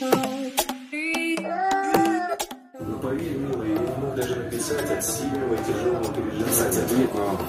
Ну поверь, милый, я мог даже написать от сильного тяжелого переживания. ответ, но